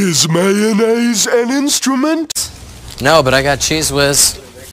Is mayonnaise an instrument? No, but I got cheese whiz.